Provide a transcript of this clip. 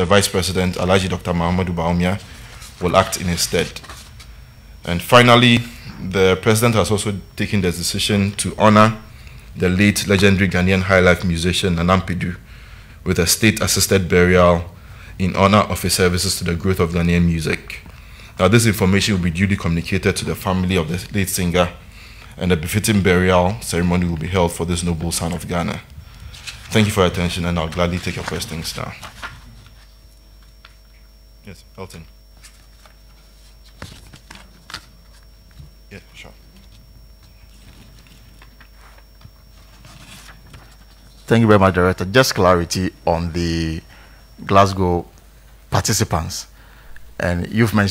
the Vice President, Alhaji Dr. Mahamudu Bawumia, will act in his stead. And finally, the President has also taken the decision to honor the late legendary Ghanaian high life musician Nana Ampadu with a state assisted burial in honor of his services to the growth of Ghanaian music. Now, this information will be duly communicated to the family of the late singer, and a befitting burial ceremony will be held for this noble son of Ghana. Thank you for your attention, and I'll gladly take your questions now. Yes, Elton. Yeah, sure. Thank you very much, Director. Just clarity on the Glasgow participants. And you've mentioned